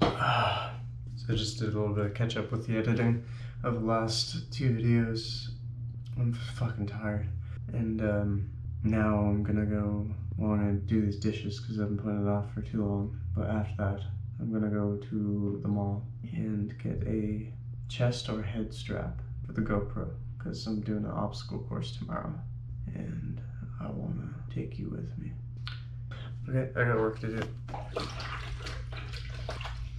So I just did a little bit of catch up with the editing of the last two videos. I'm fucking tired. And um, now I'm gonna go, well, I'm gonna do these dishes because I've been putting it off for too long. But after that, I'm gonna go to the mall and get a chest or head strap for the GoPro because I'm doing an obstacle course tomorrow and I wanna take you with me. Okay, I got work to do.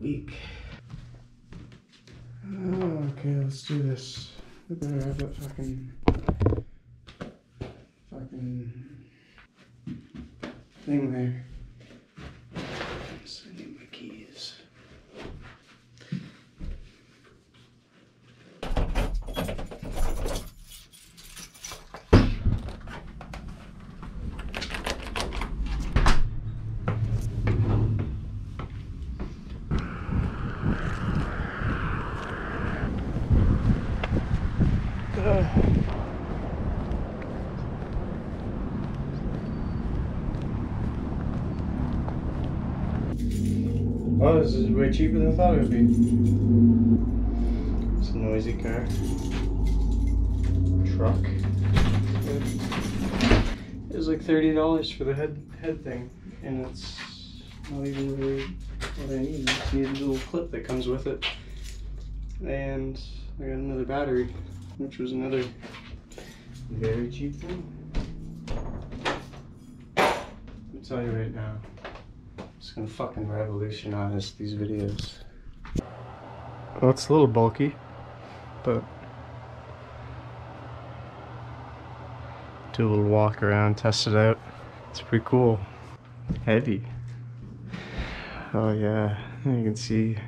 Weak. Oh, okay, let's do this. I better have that fucking fucking thing there. Yes, I need my keys. Oh, this is way cheaper than I thought it would be. It's a noisy car. Truck. It was like thirty dollars for the head head thing, and it's not even really what I need. I need a little clip that comes with it, and I got another battery, which was another very cheap thing. Me tell you right now. It's gonna fucking revolutionize these videos. Well, it's a little bulky, but do a little walk around, test it out. It's pretty cool. Heavy. Oh yeah, you can see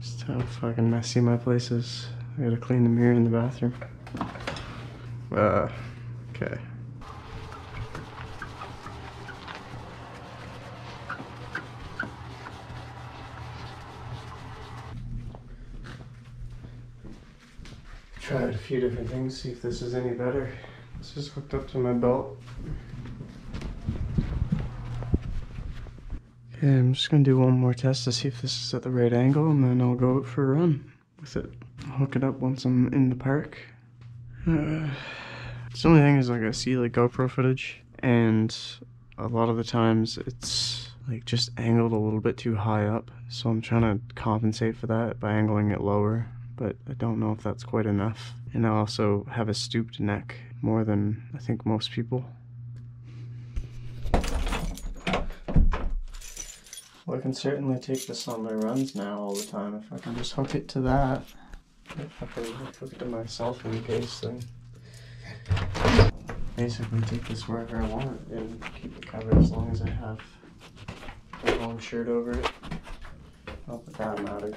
just how fucking messy my place is. I gotta clean the mirror in the bathroom. Uh, okay. Tried a few different things, see if this is any better. This is hooked up to my belt. Okay, I'm just gonna do one more test to see if this is at the right angle and then I'll go out for a run with it. I'll hook it up once I'm in the park. Uh, the only thing is like I see like GoPro footage and a lot of the times it's like just angled a little bit too high up. So I'm trying to compensate for that by angling it lower but I don't know if that's quite enough. And I also have a stooped neck more than I think most people. Well, I can certainly take this on my runs now all the time if I can just hook it to that. If I can hook it to my phone case, then basically take this wherever I want and keep it covered as long as I have a long shirt over it. Not that that matters.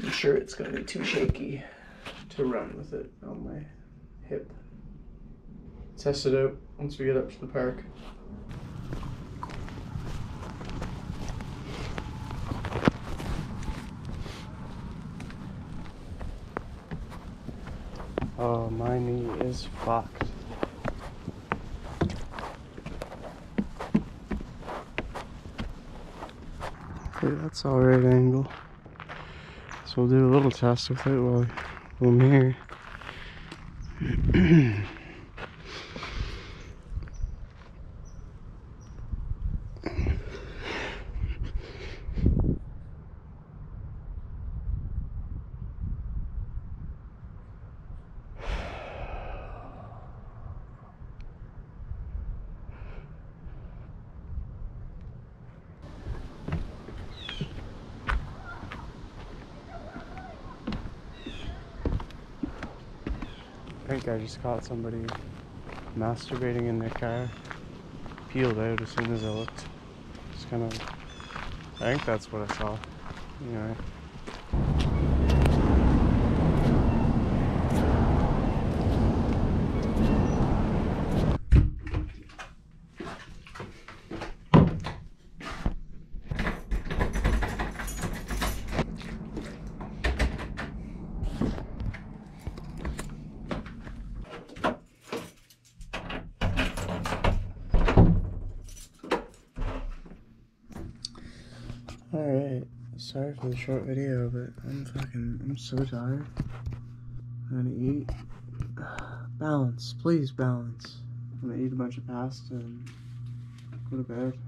I'm sure it's gonna be too shaky to run with it on my hip. Test it out once we get up to the park. Oh, my knee is fucked. Okay, that's alright angle. We'll do a little test with it while I'm here. think I just caught somebody masturbating in their car. peeled out as soon as I looked. It's kind of. I think that's what I saw. Anyway. Alright, sorry for the short video, but I'm fucking, I'm so tired. I'm gonna eat. Balance, please balance. I'm gonna eat a bunch of pasta and go to bed.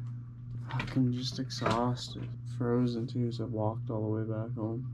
Fucking just exhausted. Frozen too, so I walked all the way back home.